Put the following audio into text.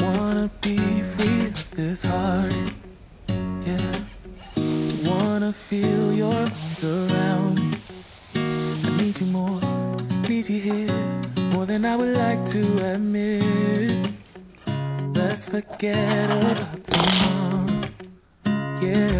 Wanna be free of this heart. Yeah. Wanna feel your arms around me. I need you more, need you here, more than I would like to admit. Let's forget about tomorrow. Yeah.